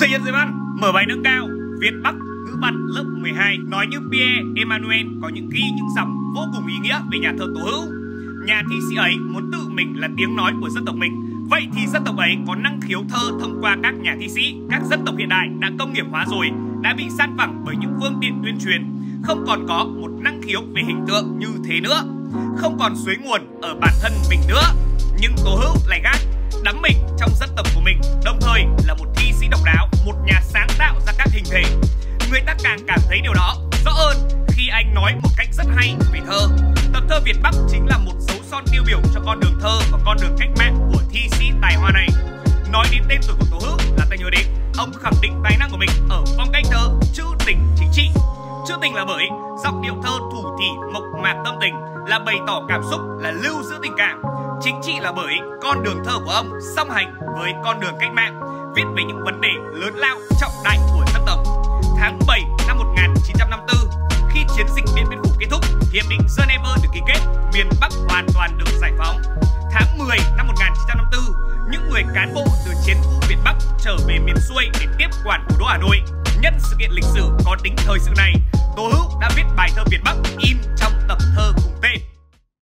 thể hiện giới văn mở bài nâng cao Việt Bắc ngữ văn lớp 12 nói như Pierre Emmanuel có những ghi những dòng vô cùng ý nghĩa về nhà thơ Tố Hữu. Nhà thi sĩ ấy muốn tự mình là tiếng nói của dân tộc mình. Vậy thì dân tộc ấy có năng khiếu thơ thông qua các nhà thi sĩ, các dân tộc hiện đại đã công nghiệp hóa rồi, đã bị san phẳng bởi những phương tiện tuyên truyền, không còn có một năng khiếu về hình tượng như thế nữa, không còn suối nguồn ở bản thân mình nữa. Nhưng Tố Hữu lại gác đắm mình trong dân tộc của mình, đồng thời là một độc đáo, một nhà sáng tạo ra các hình thể. Người ta càng cảm thấy điều đó rõ hơn khi anh nói một cách rất hay về thơ. Tập thơ Việt Bắc chính là một dấu son tiêu biểu cho con đường thơ và con đường cách mạng của thi sĩ tài hoa này. Nói đến tên tuổi của Tố Hữu là ta nhớ đến ông khẳng định tài năng của mình ở phong cách thơ trữ tình chính trị. Trữ tình là bởi giọng điệu thơ thủ thỉ mộc mạc tâm tình là bày tỏ cảm xúc là lưu giữ tình cảm chính trị là bởi con đường thơ của ông song hành với con đường cách mạng viết về những vấn đề lớn lao, trọng đại của dân tộc. Tháng 7 năm 1954 khi chiến dịch Điện Biên Phủ kết thúc, hiệp định Geneva được ký kết, miền Bắc hoàn toàn được giải phóng. Tháng 10 năm 1954 những người cán bộ từ chiến khu Việt Bắc trở về miền xuôi để tiếp quản thủ đô Hà Nội, nhân sự kiện lịch sử có tính thời sự này, Tố Hữu đã viết bài thơ Việt Bắc in trong